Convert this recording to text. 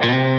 Mm-hmm.